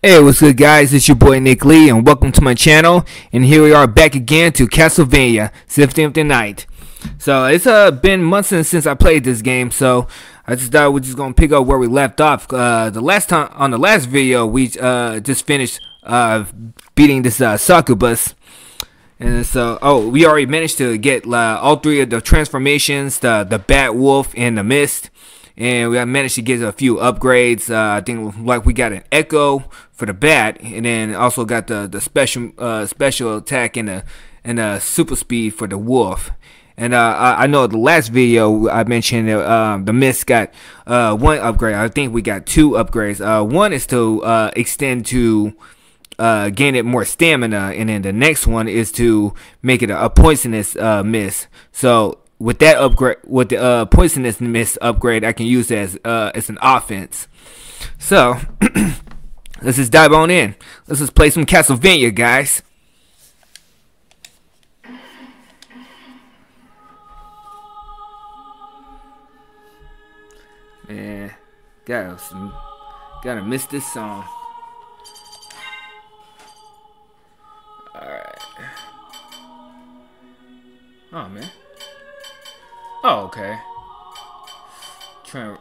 Hey, what's good guys? It's your boy Nick Lee and welcome to my channel. And here we are back again to Castlevania Symphony of the Night. So it's uh, been months since I played this game, so I just thought we're just gonna pick up where we left off. Uh, the last time on the last video, we uh, just finished uh, beating this uh, succubus. And so, oh, we already managed to get uh, all three of the transformations, the the Bat Wolf and the Mist and we managed to get a few upgrades. Uh, I think like we got an Echo for the Bat, and then also got the the special uh, special attack and the and the super speed for the Wolf. And uh, I, know the last video I mentioned that um, the Mist got uh, one upgrade. I think we got two upgrades. Uh, one is to uh, extend to uh, gain it more stamina, and then the next one is to make it a, a poisonous uh, mist. So with that upgrade, with the uh, poisonous mist upgrade, I can use it as uh, as an offense. So let's just dive on in. Let's just play some Castlevania, guys. Man, gotta gotta miss this song. All right. Oh man. Oh, okay. Trying to...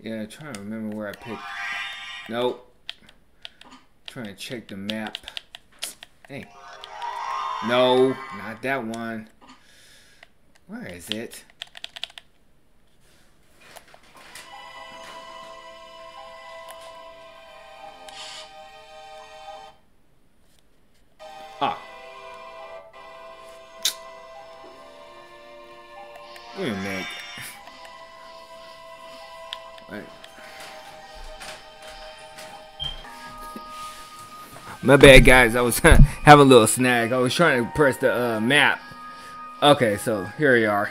Yeah, trying to remember where I picked. Nope. Trying to check the map. Hey. No, not that one. Where is it? Wait a minute. My bad, guys. I was having a little snag. I was trying to press the uh, map. Okay, so here we are.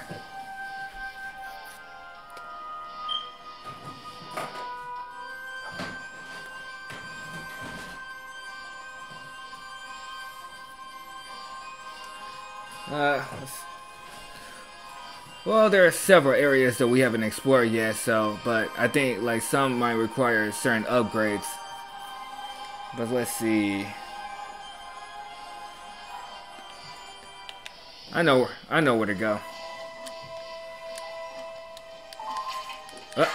There are several areas that we haven't explored yet, so, but I think, like, some might require certain upgrades. But let's see. I know, I know where to go. Uh.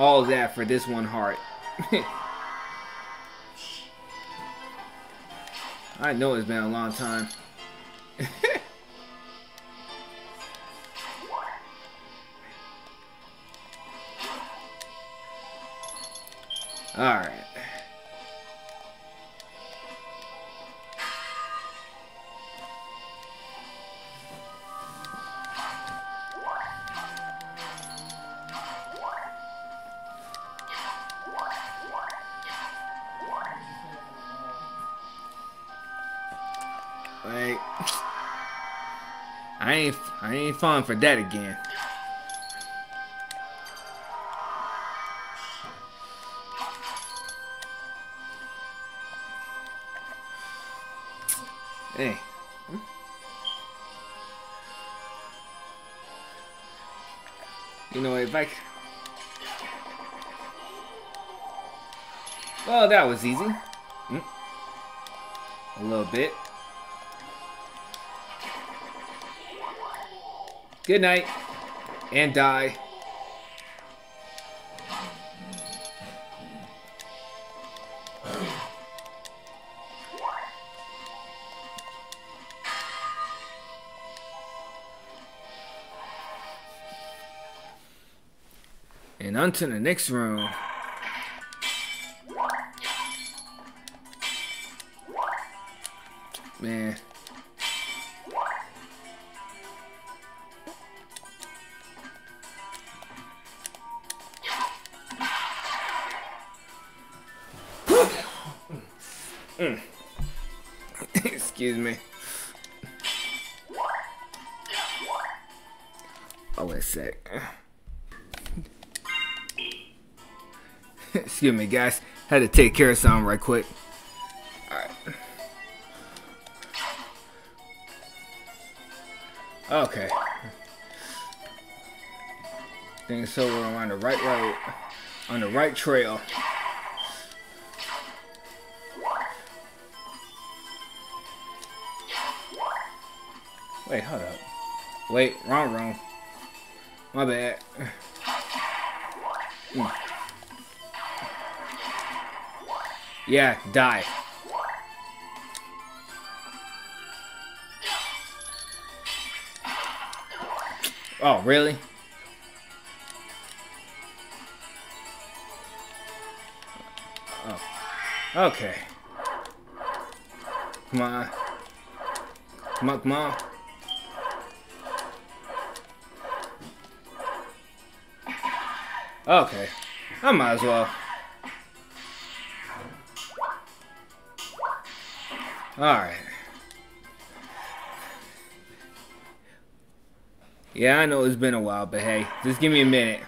All that for this one heart. I know it's been a long time. Alright. I ain't, I ain't falling for that again. Hey. You know, if I... Well, that was easy. Mm. A little bit. Good night. And die. And on to the next room. Guys. Had to take care of something right quick. Alright. Okay. Think so we're on the right road. On the right trail. Wait, hold up. Wait, wrong room. My bad. Mm. Yeah, die. Oh, really? Oh. Okay. Come on. Come on, come on. Okay. I might as well. Alright. Yeah, I know it's been a while, but hey, just give me a minute.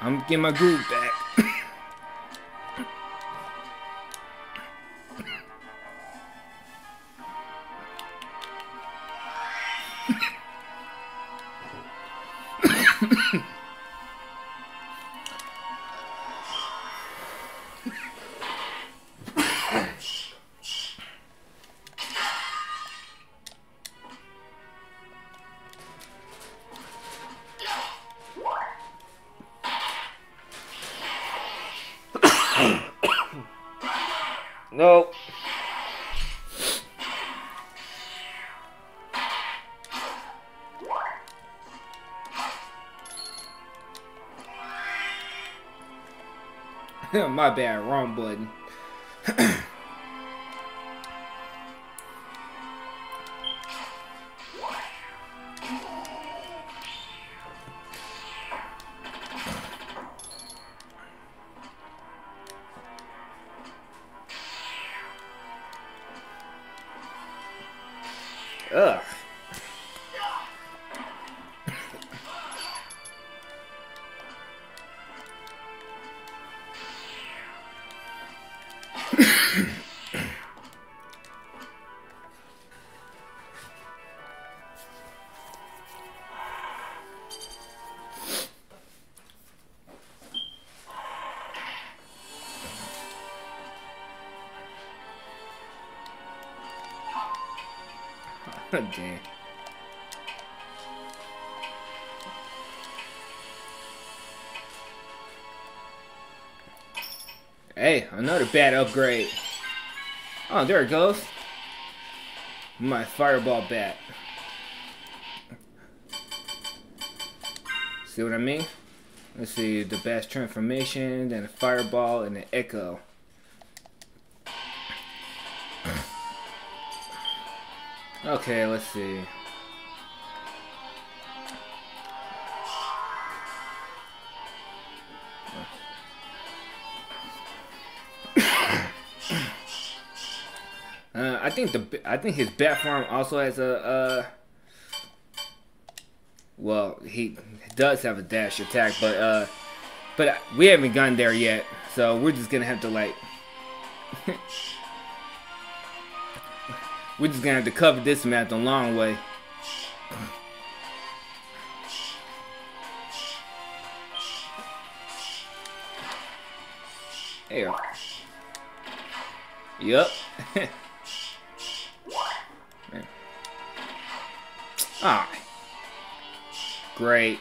I'm getting my groove back. My bad, wrong button. Ugh. Dang. Hey, another bad upgrade. Oh, there it goes. My fireball bat. See what I mean? Let's see, the best transformation, then a fireball, and an echo. Okay, let's see. Uh, I think the I think his bat form also has a uh, well he does have a dash attack, but uh, but we haven't gone there yet, so we're just gonna have to like we're just gonna have to cover this map the long way. There. Yup. ah. Great.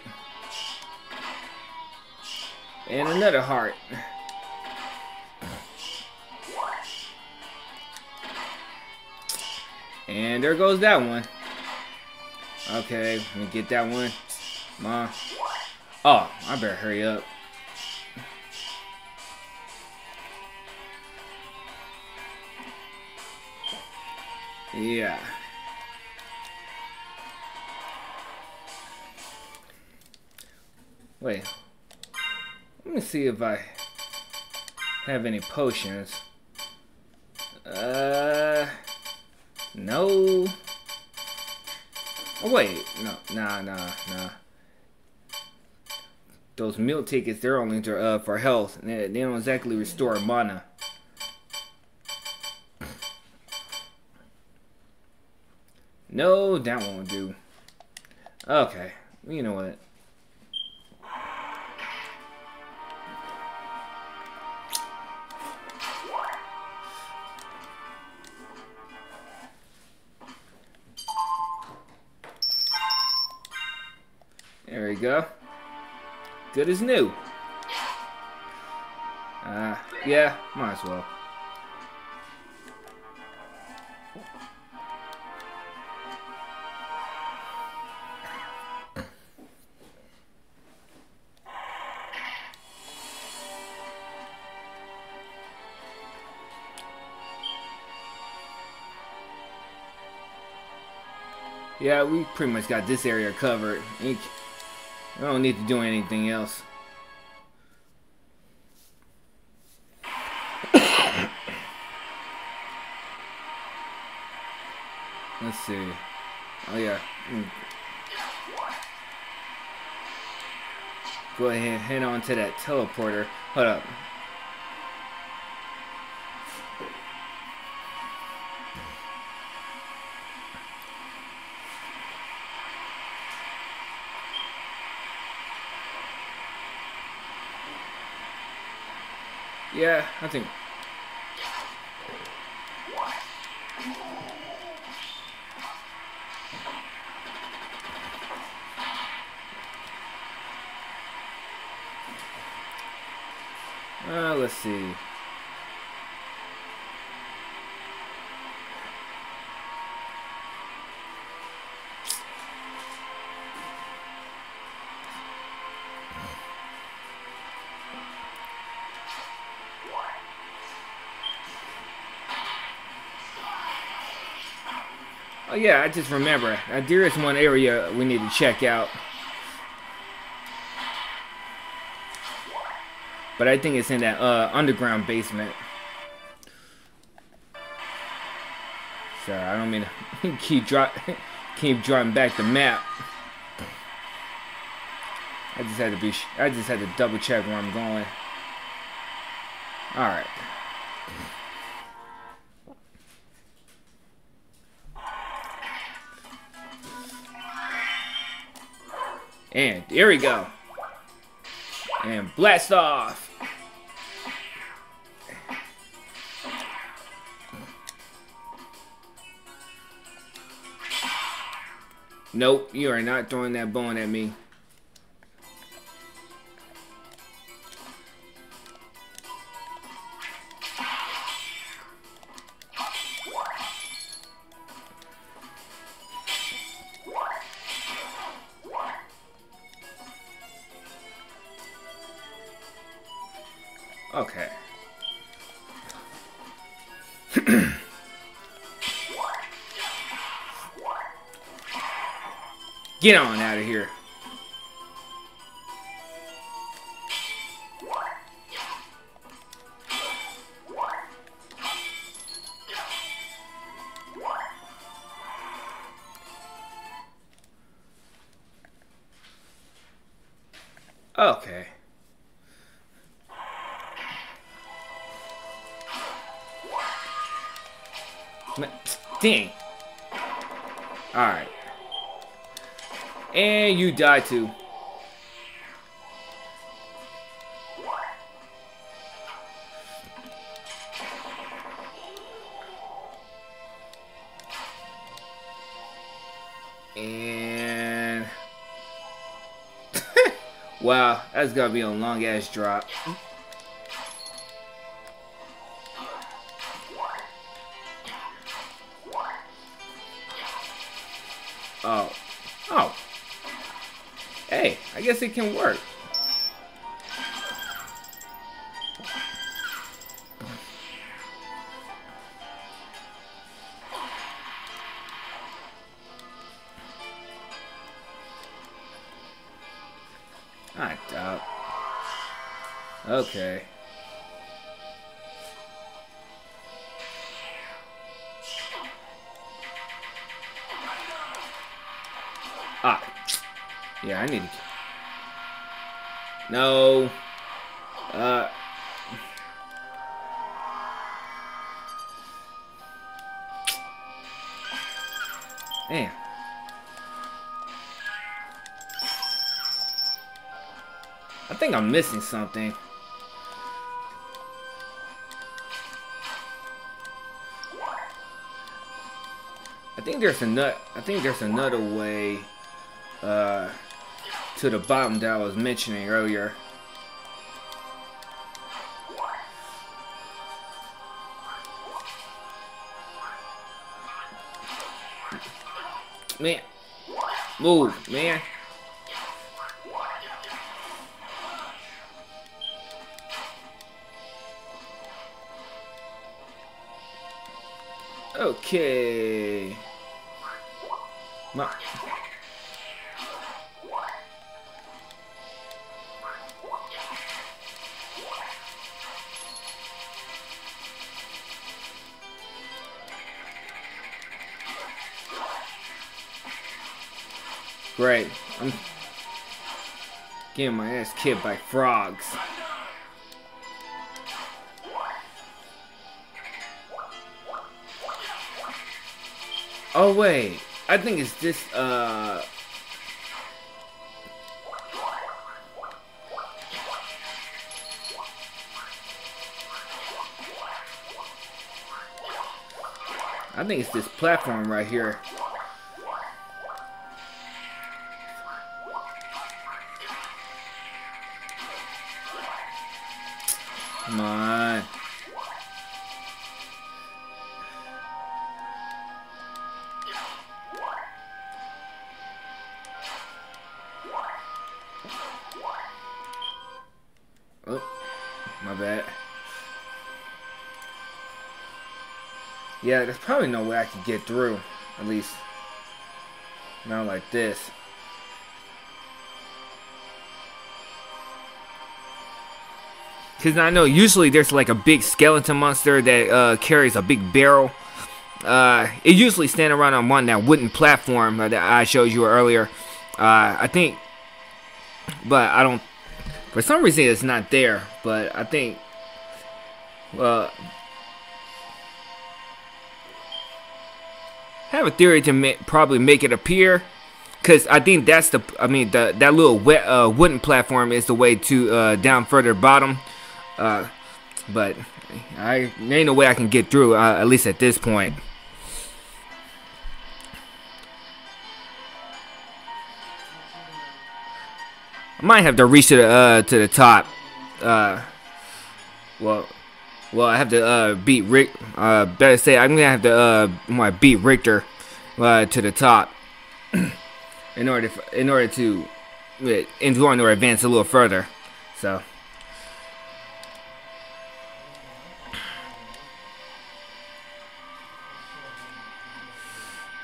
And another heart. And there goes that one. Okay, let me get that one. Come on. Oh, I better hurry up. Yeah. Wait. Let me see if I have any potions. Uh, no. Oh wait, no, nah, nah, nah. Those meal tickets, they're only to, uh, for health. They, they don't exactly restore mana. No, that won't do. Okay, you know what? Go. Good as new. Uh, yeah, might as well. Yeah, we pretty much got this area covered. I don't need to do anything else. Let's see. Oh yeah. Go ahead, head on to that teleporter. Hold up. Yeah, I think. Uh, let's see. Oh yeah, I just remember. Uh, there is one area we need to check out. But I think it's in that uh, underground basement. Sorry, I don't mean to keep drop keep drawing back the map. I just had to be I just had to double check where I'm going. All right. And here we go. And blast off. Nope, you are not throwing that bone at me. Get on out of here. Die too. And... wow, that's gotta be a long ass drop. I guess it can work. I doubt. Okay. Ah. Yeah, I need to no. Uh... Damn. I think I'm missing something. I think there's a nut. I think there's another way uh, to the bottom that I was mentioning earlier. Man, move, man. Okay. Ma Great. I'm getting my ass kicked by frogs. Oh wait, I think it's this. Uh, I think it's this platform right here. Come on. Oh, my bad. Yeah, there's probably no way I could get through. At least, not like this. Because I know usually there's like a big skeleton monster that uh, carries a big barrel. Uh, it usually stands around on one that wooden platform that I showed you earlier. Uh, I think, but I don't. For some reason, it's not there. But I think, well, I have a theory to ma probably make it appear. Cause I think that's the, I mean, the that little wet, uh, wooden platform is the way to uh, down further bottom. Uh, but I there ain't no way I can get through. Uh, at least at this point. I might have to reach to the uh, to the top. Uh, well, well, I have to uh, beat Rick. Uh, better say I'm gonna have to uh, my beat Richter uh, to the top in order to, in order to in order to advance a little further. So.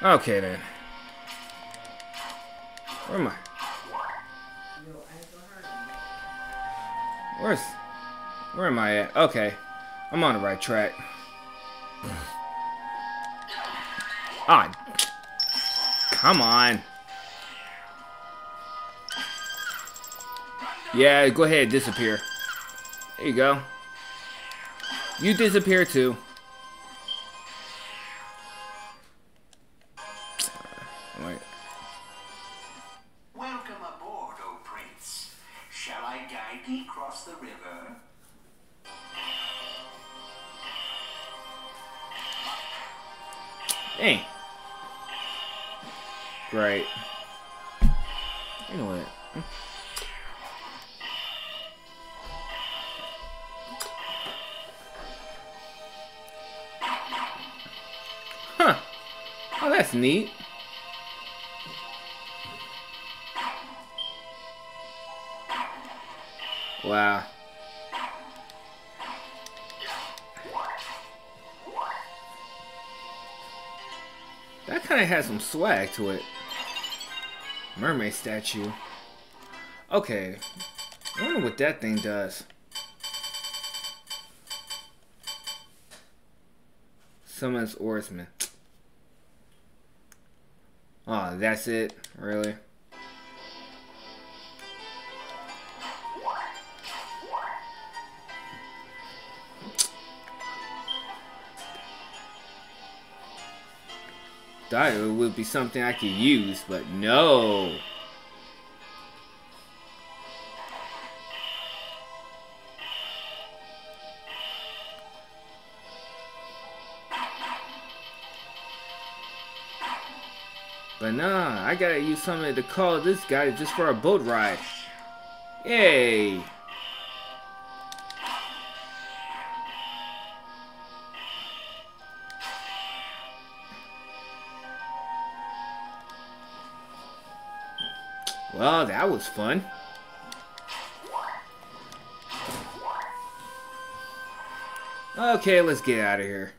Okay then. Where am I? Where's... Where am I at? Okay. I'm on the right track. Ah. Come on. Yeah, go ahead, disappear. There you go. You disappear too. Has some swag to it. Mermaid statue. Okay. I wonder what that thing does. Summons oarsman. Oh, that's it? Really? Thought it would be something I could use, but no. But nah, I gotta use something to call this guy just for a boat ride. Yay! Well, that was fun. Okay, let's get out of here.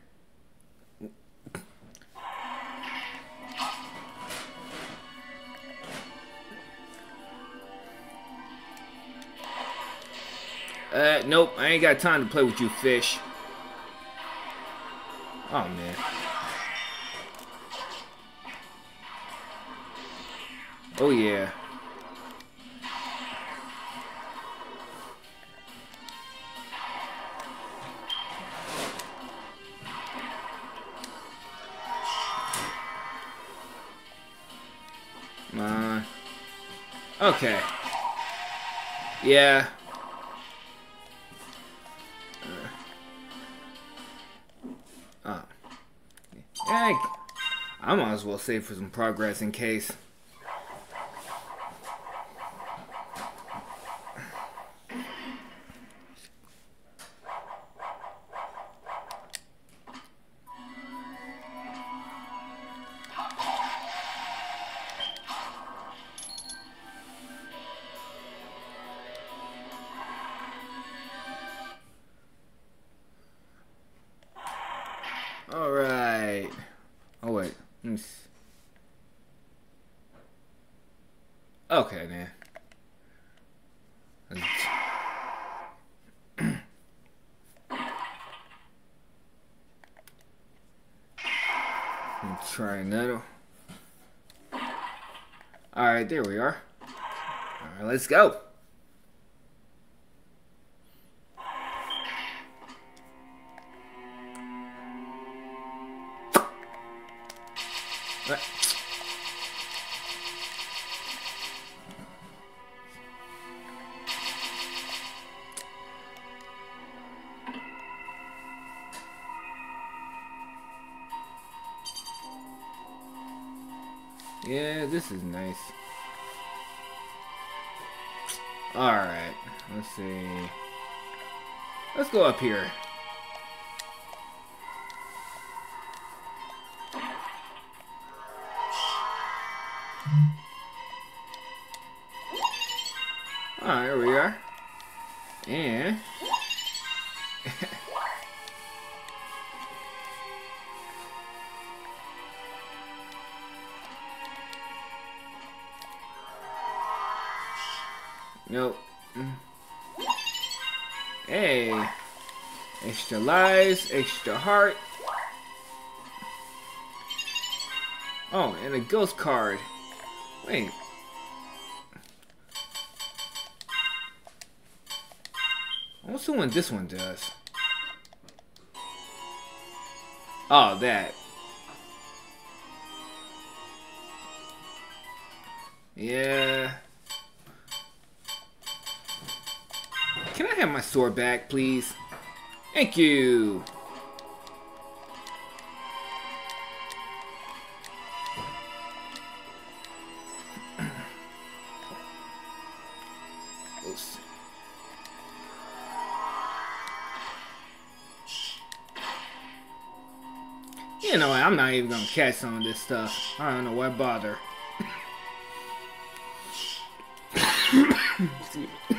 Uh, nope, I ain't got time to play with you fish. Oh, man. Oh, yeah. Okay. Yeah. Uh. Heck. I might as well save for some progress in case. There we are. Alright, let's go. See. Let's go up here. Lives, extra heart. Oh, and a ghost card. Wait. What's the one this one does? Oh, that. Yeah. Can I have my sword back, please? Thank you. You know, what, I'm not even gonna catch some of this stuff. I don't know why bother. Excuse me.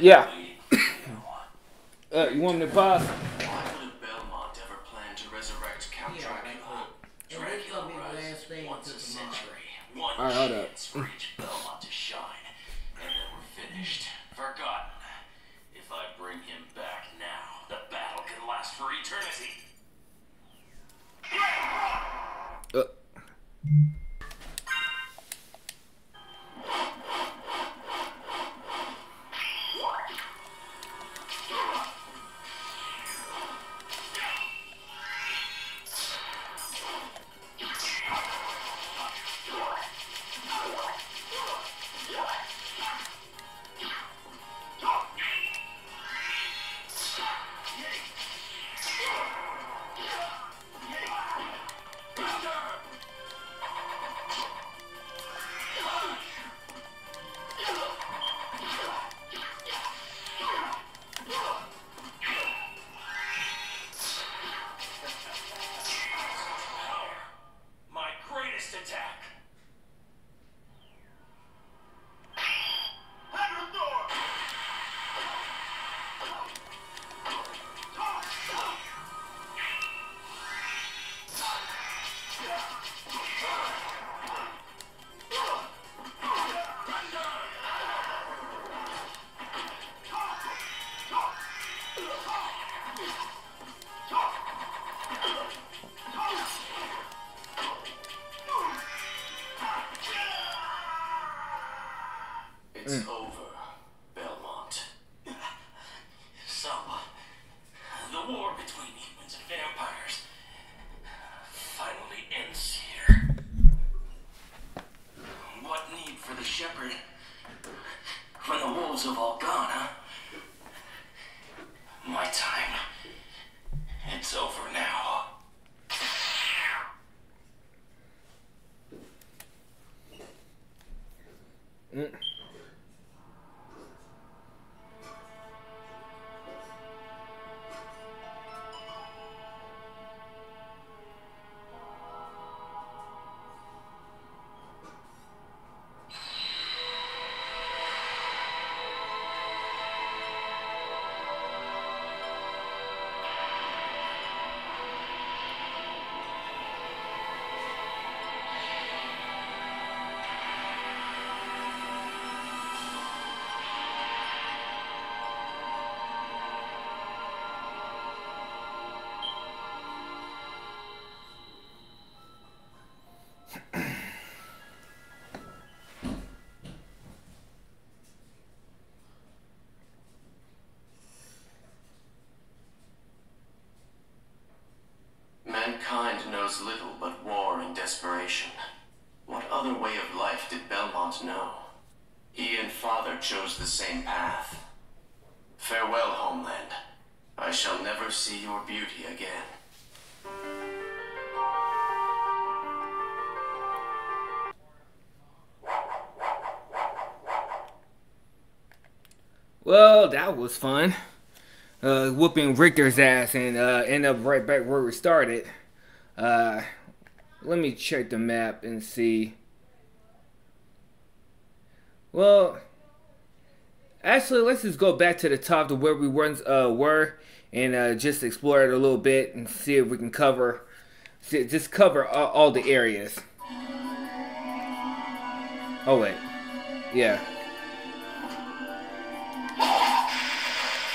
Yeah. Well, that was fun. Uh, whooping Richter's ass and uh, end up right back where we started. Uh, let me check the map and see. Well, actually, let's just go back to the top to where we once uh, were and uh, just explore it a little bit and see if we can cover, see, just cover all, all the areas. Oh wait, yeah.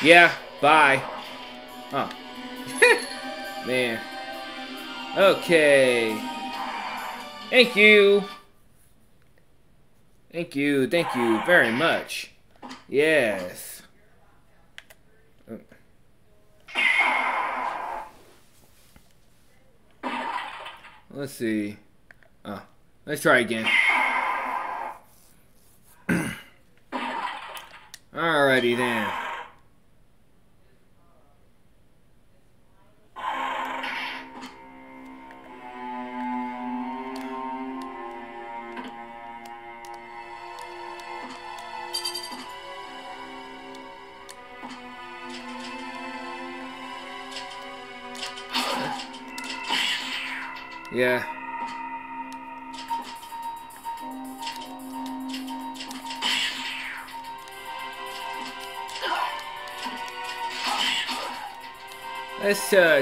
Yeah, bye. Oh. Man. Okay. Thank you. Thank you. Thank you very much. Yes. Oh. Let's see. Oh, let's try again. Alrighty then.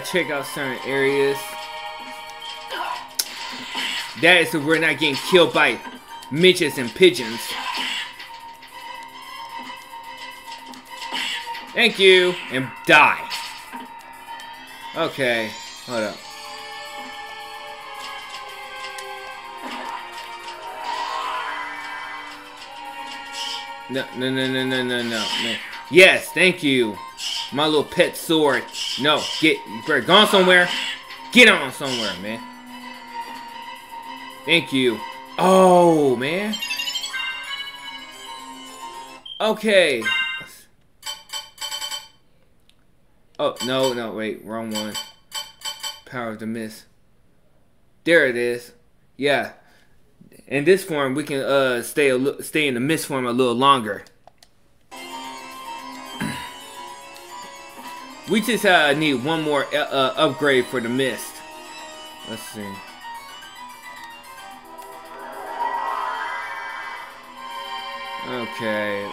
Uh, check out certain areas. That is if we're not getting killed by midgets and pigeons. Thank you, and die. Okay, hold up. No, no, no, no, no, no, no. Yes, thank you. My little pet sword. No, get, gone somewhere. Get on somewhere, man. Thank you. Oh, man. Okay. Oh, no, no, wait, wrong one. Power of the Mist. There it is. Yeah. In this form, we can uh stay a stay in the mist form a little longer. We just uh, need one more uh, uh, upgrade for the mist. Let's see. Okay.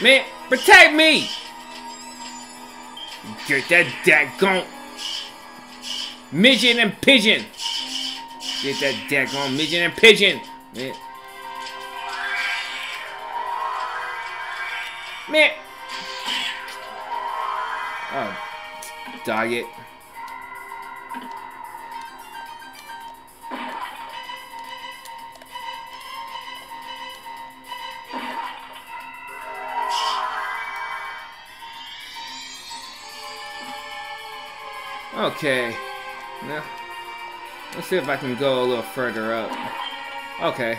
Man, protect me! Get that daggone midget and pigeon! Get that daggone midget and pigeon! Man. Meh. Oh, dog it. Okay. Now, let's see if I can go a little further up. Okay.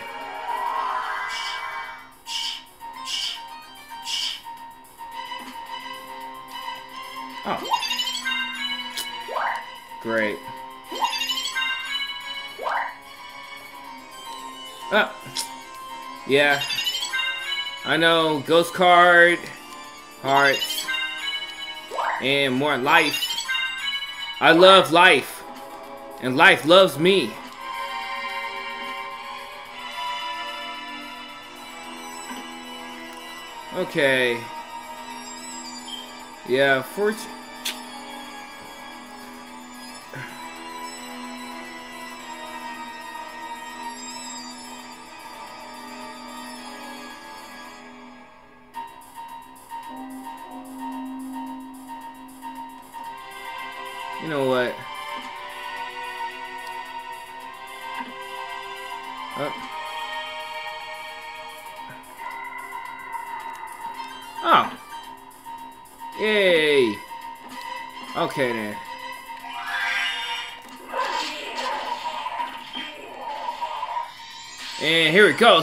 Great. Oh. Yeah. I know. Ghost card. Hearts. And more life. I love life. And life loves me. Okay. Yeah, fortune.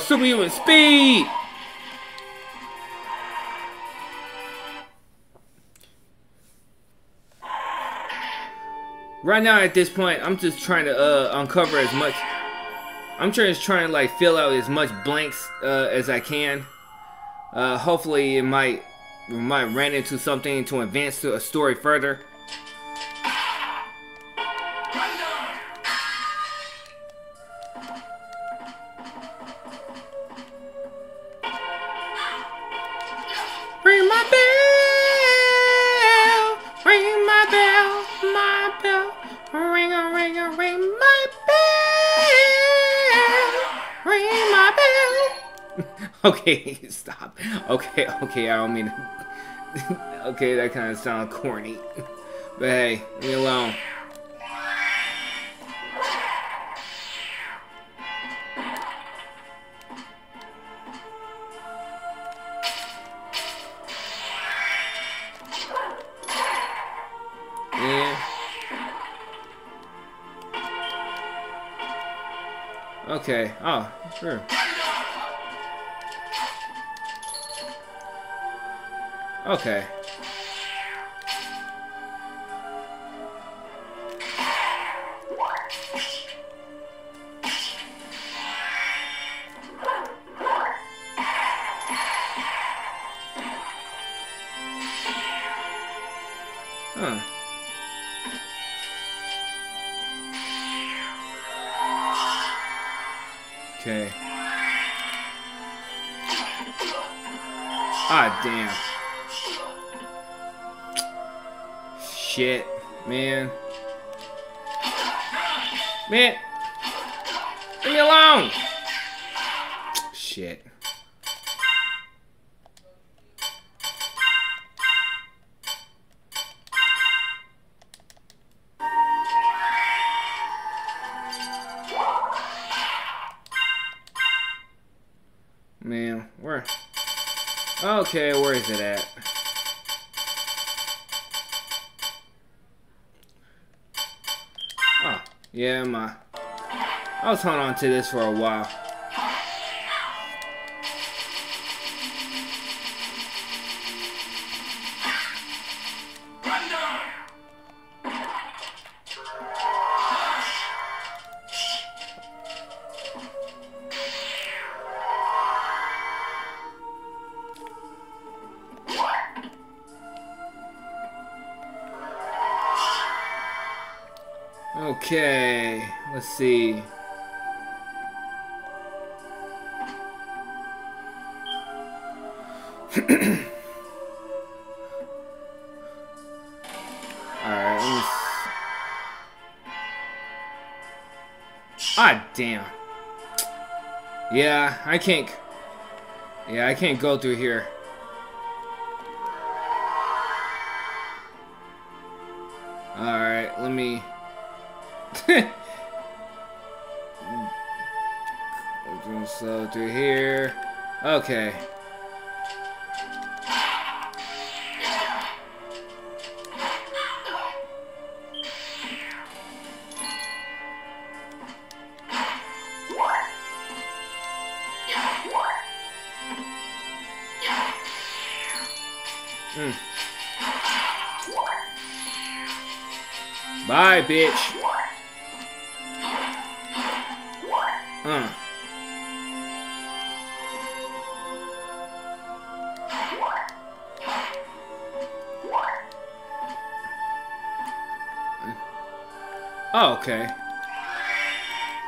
Superhuman speed! Right now at this point, I'm just trying to uh, uncover as much I'm just trying to like fill out as much blanks uh, as I can. Uh, hopefully it might might run into something to advance to a story further. Okay, stop. Okay, okay, I don't mean. okay, that kind of sounds corny. But hey, leave me alone. Yeah. Okay. Oh, sure. Okay. To this for a while. Okay, let's see. Damn. Yeah, I can't. Yeah, I can't go through here. Alright, let me. so through here. Okay.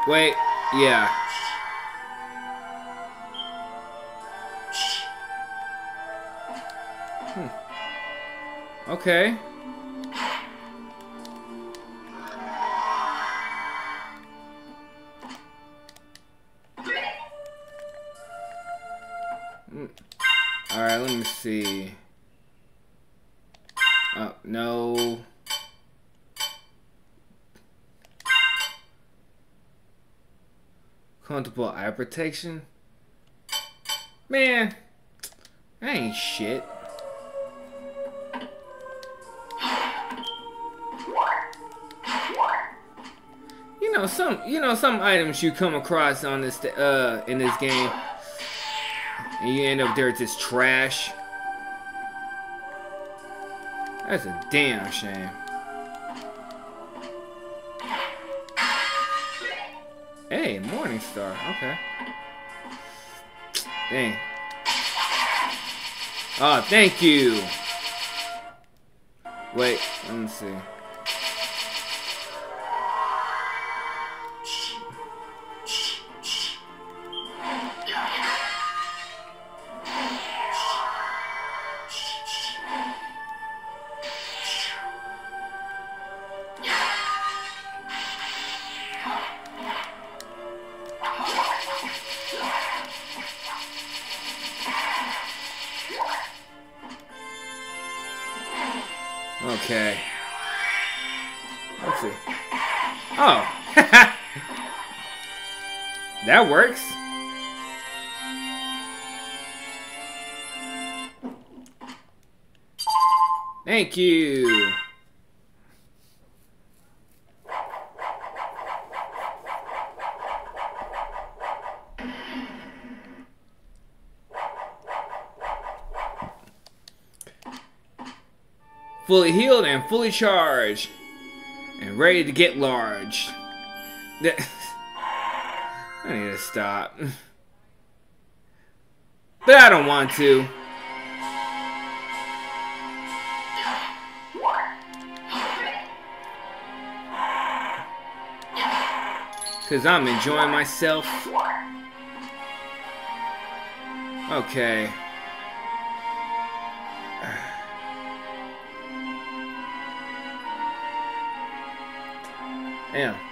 Wait, yeah. Hmm. Okay. Mm. Alright, let me see. Oh, no. Comfortable eye protection? Man, that ain't shit. You know some, you know some items you come across on this, uh, in this game, and you end up there with this trash. That's a damn shame. Morningstar. Okay. Dang. Oh, thank you. Wait, let me see. Fully healed and fully charged and ready to get large. I need to stop. But I don't want to. Because I'm enjoying myself. Okay. Yeah.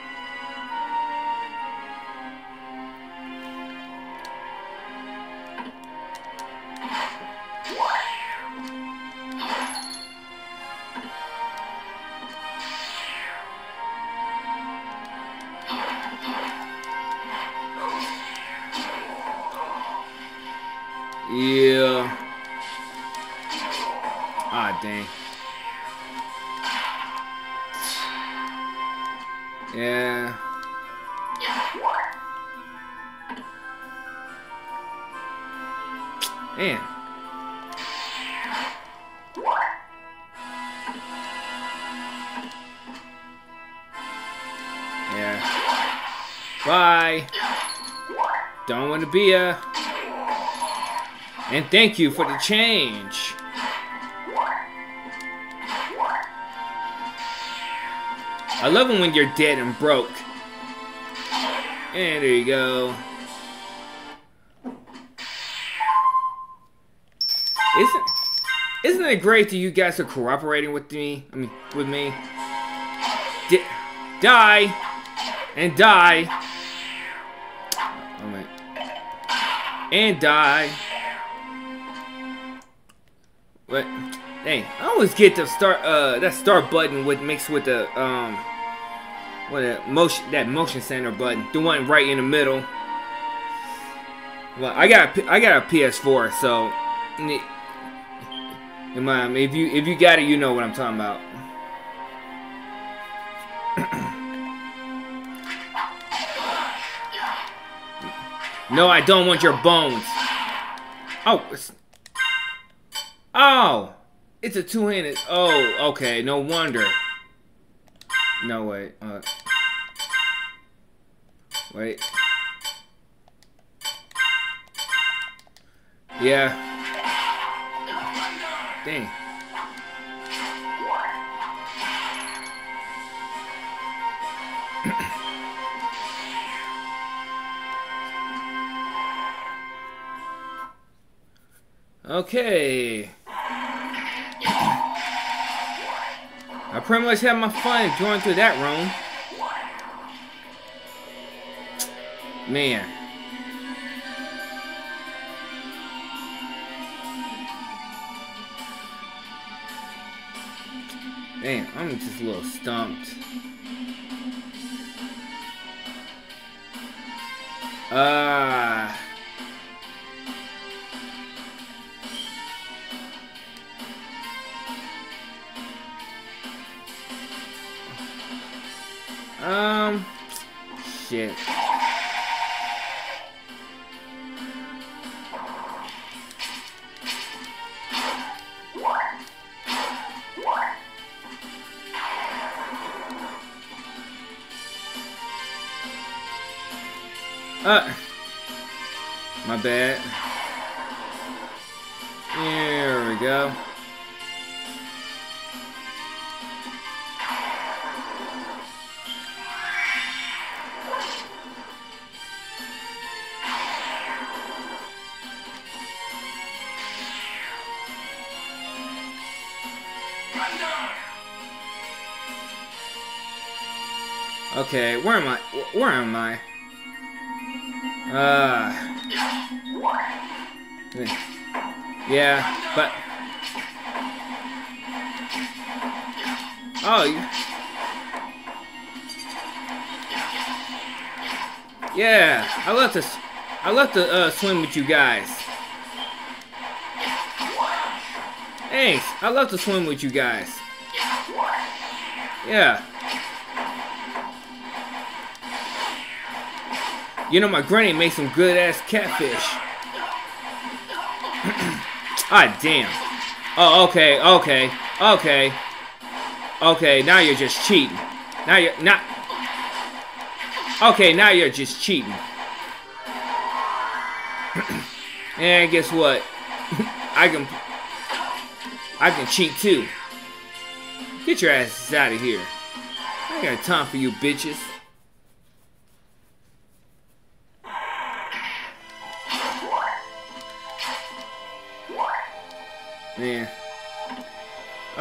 And thank you for the change. I love it when you're dead and broke. And there you go. Isn't isn't it great that you guys are cooperating with me? I mean, with me. D die and die. And die. What? Dang, I always get the start uh that start button with mixed with the um what that motion that motion center button, the one right in the middle. Well, I got a, I got a PS4, so if you if you got it, you know what I'm talking about. no, I don't want your bones. Oh. Oh. It's a two-handed. Oh, okay. No wonder. No wait. Uh, wait. Yeah. Dang. okay. I pretty much had my fun going through that room. Man. Damn, I'm just a little stumped. Ah. Uh, Um, shit. Uh, my bad. There we go. Okay, where am I? Where am I? Uh. Yeah, but. Oh. Yeah, I love to. I love to uh, swim with you guys. Thanks. I love to swim with you guys. Yeah. You know, my granny makes some good ass catfish. ah, damn. Oh, okay, okay, okay. Okay, now you're just cheating. Now you're not. Okay, now you're just cheating. and guess what? I can. I can cheat too. Get your asses out of here. I ain't got time for you bitches.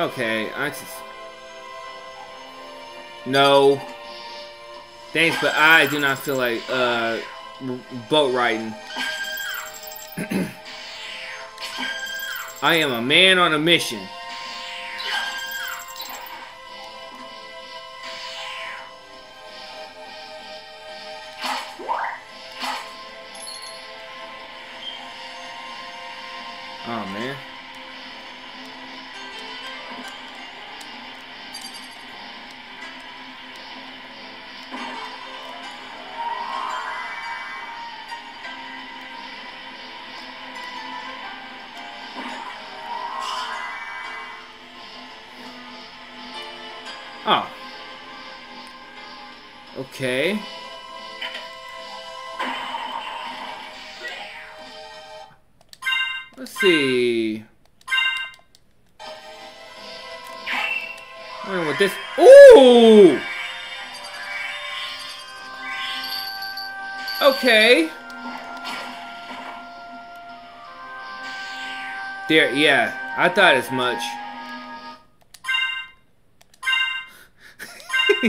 Okay, I just... No. Thanks, but I do not feel like, uh, boat riding. I am a man on a mission. Oh, man. Okay. Let's see. I what this. Ooh! Okay. There, yeah. I thought as much.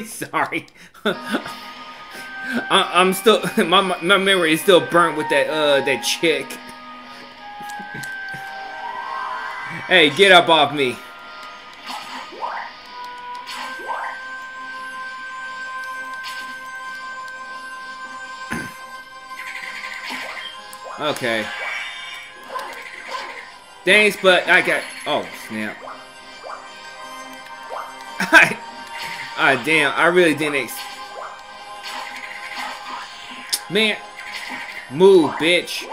Sorry. I, am still my my memory is still burnt with that uh that chick. hey, get up off me. Okay. Thanks, but I got. Oh snap. God damn, I really didn't Man, move, bitch.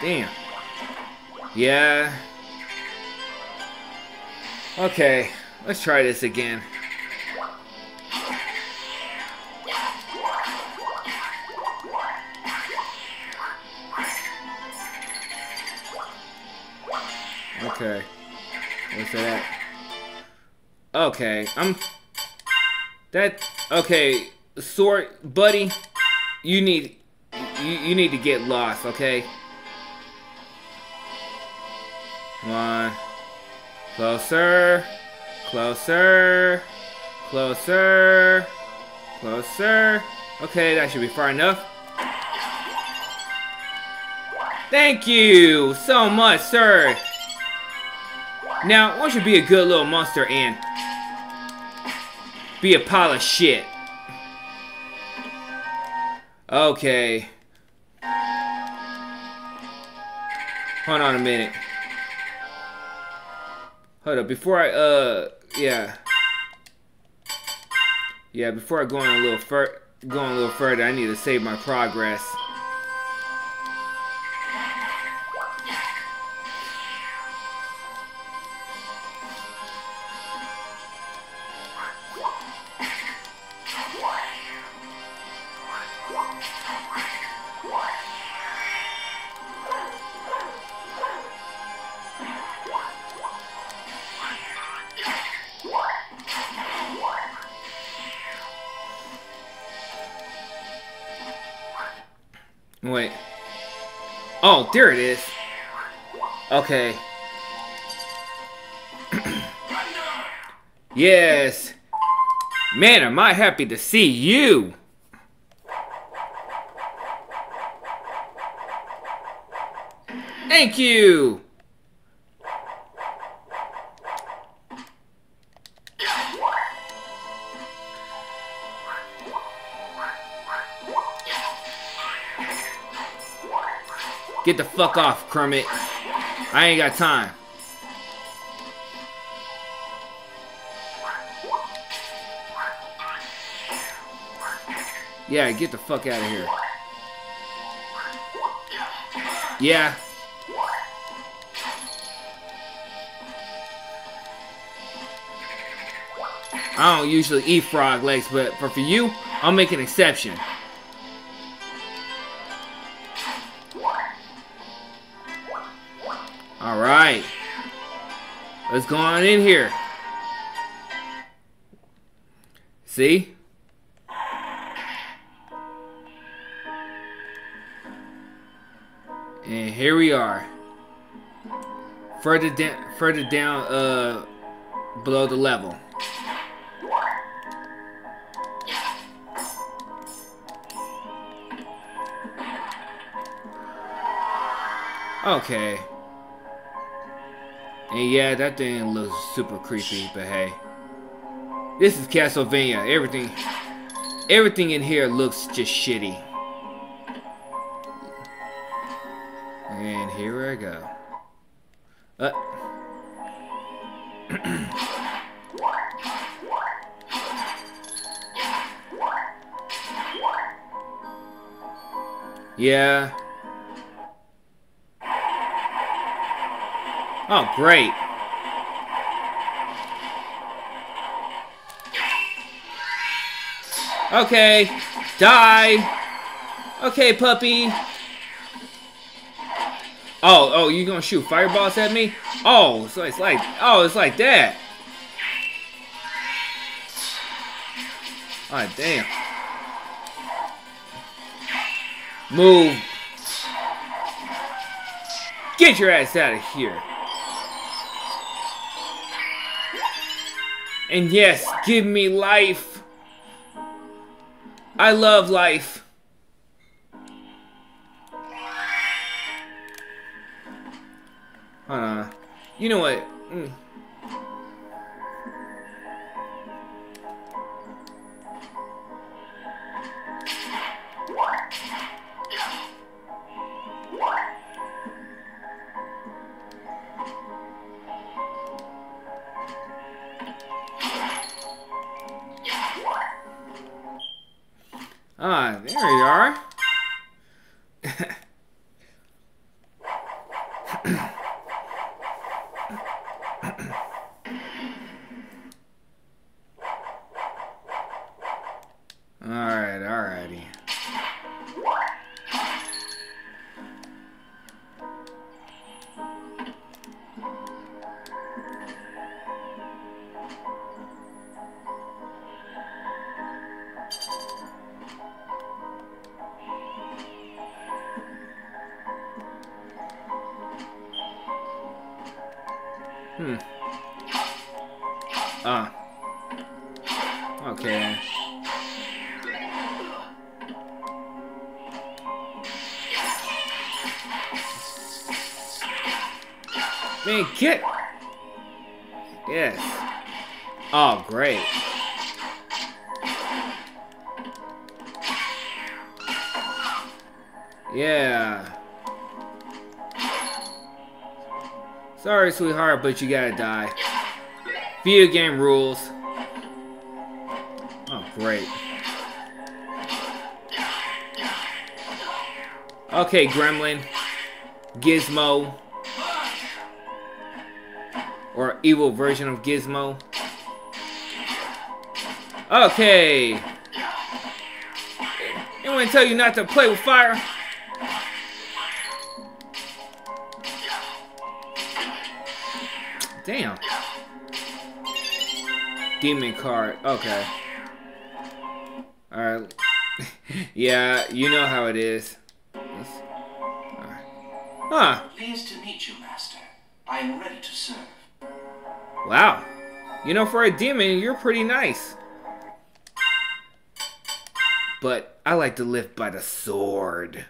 Damn. Yeah. Okay, let's try this again. Okay. What's that? Okay, I'm... That... Okay, sort... buddy, you need... You, you need to get lost, okay? On. Closer. Closer. Closer. Closer. Okay, that should be far enough. Thank you so much, sir. Now, why don't you be a good little monster and be a pile of shit? Okay. Hold on a minute. Hold up, before I, uh, yeah. Yeah, before I go on a little fur go on a little further, I need to save my progress. There it is. Okay. yes. Man, am I happy to see you. Thank you. Get the fuck off, Kermit. I ain't got time. Yeah, get the fuck out of here. Yeah. I don't usually eat frog legs, but for, for you, I'll make an exception. Let's go on in here. See? And here we are. Further down further down uh below the level. Okay. And yeah, that thing looks super creepy, but hey. This is Castlevania. Everything everything in here looks just shitty. And here I go. Uh Yeah. Oh, great. Okay. Die. Okay, puppy. Oh, oh, you gonna shoot fireballs at me? Oh, so it's like, oh, it's like that. Oh, damn. Move. Get your ass out of here. And yes, give me life. I love life. Hold on. You know what? Mm. Okay. Man, get. Yes. Oh, great. Yeah. Sorry, sweetheart, but you gotta die. Video game rules. Great. Okay, Gremlin. Gizmo. Or evil version of Gizmo. Okay. Anyone tell you not to play with fire? Damn. Demon card. Okay. Alright. yeah, you know how it is. Right. Huh. Pleased to meet you, Master. I am ready to serve. Wow. You know, for a demon, you're pretty nice. But I like to live by the sword.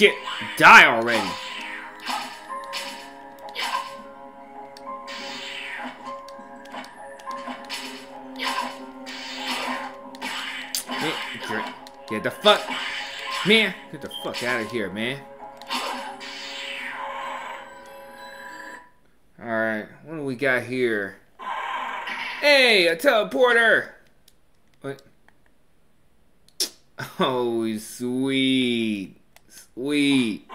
Get die already. Get the fuck, man, get the fuck out of here, man. Alright, what do we got here? Hey, a teleporter! What? Oh, sweet. Sweet.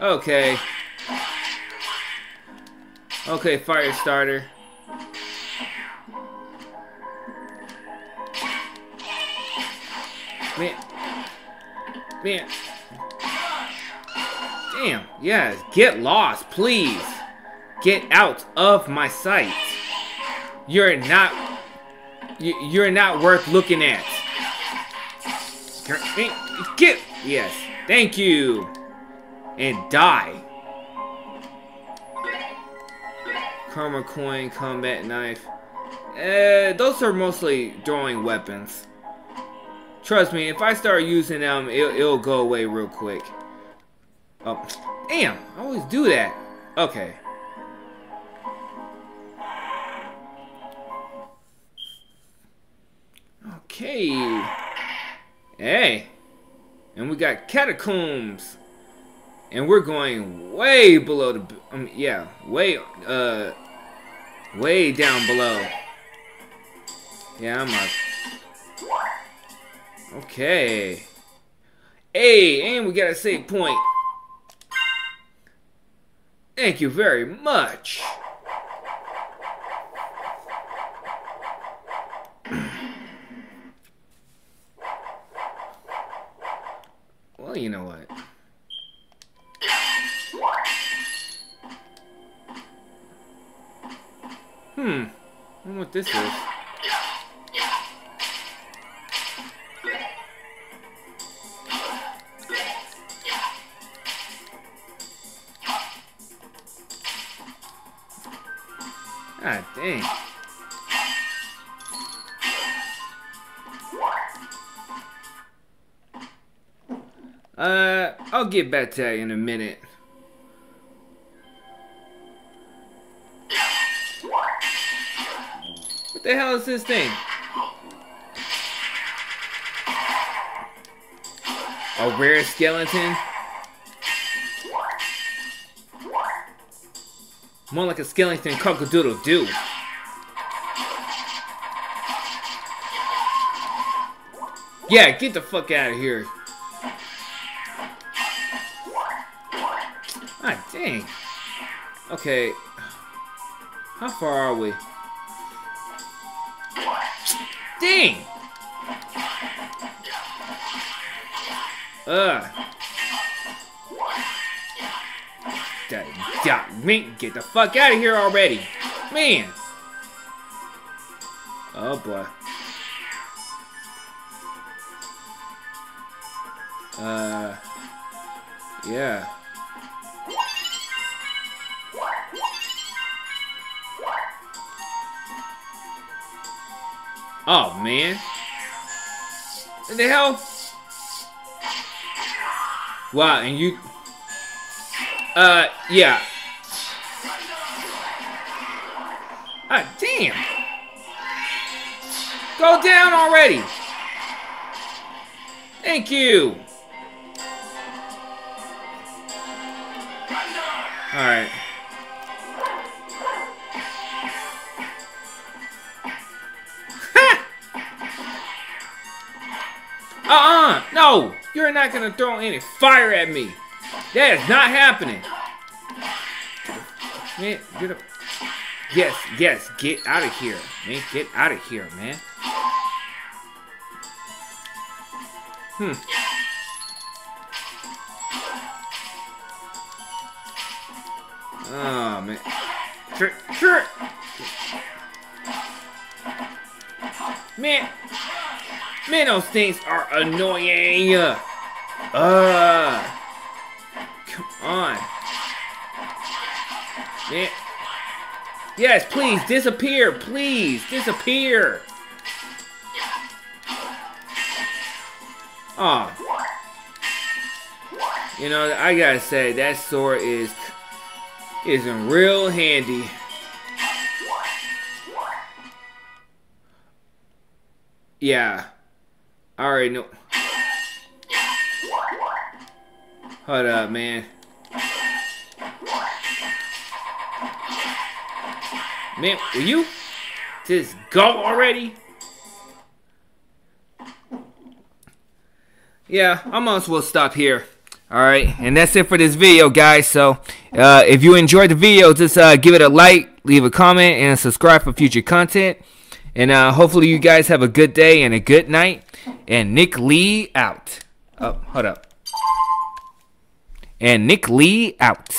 Okay. Okay, fire starter. Man. Man. Damn. Yes. Get lost, please. Get out of my sight. You're not you're not worth looking at. Get yes, thank you, and die. Karma coin, combat knife. Uh, those are mostly drawing weapons. Trust me, if I start using them, it'll, it'll go away real quick. Oh, damn! I always do that. Okay. Okay. Hey. And we got catacombs. And we're going way below the um, yeah, way uh way down below. Yeah, I'm up. Okay. Hey, and we got a save point. Thank you very much. Well, you know what. Hmm. I wonder what this is. Ah, dang. Uh, I'll get back to that in a minute. What the hell is this thing? a rare skeleton. More like a skeleton cockadoodle do. Yeah, get the fuck out of here. Okay. How far are we? Dang! Ugh. Man, get the fuck out of here already. Man. Oh boy. Man. What the hell? Wow, and you... Uh, yeah. Ah, damn. Go down already. Thank you. Alright. Uh-uh! No! You're not gonna throw any fire at me! That is not happening! Man, get up. Yes, yes, get out of here, man. Get out of here, man. Hmm. Oh, man. Sure, sure. Man. Man, those things are annoying. Uh. Come on. Man. Yes, please, disappear. Please, disappear. Oh. You know, I gotta say, that sword is isn't real handy. Yeah. I no. Hold up, man. Man, will you just go already? Yeah, I might as well stop here. Alright, and that's it for this video, guys. So, uh, if you enjoyed the video, just uh, give it a like, leave a comment, and subscribe for future content. And uh, hopefully you guys have a good day and a good night. And Nick Lee out. Oh, hold up. And Nick Lee out.